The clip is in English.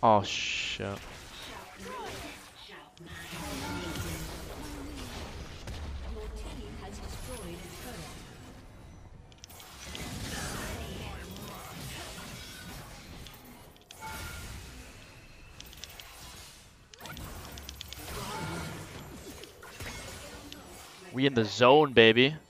Oh shit. We in the zone, baby.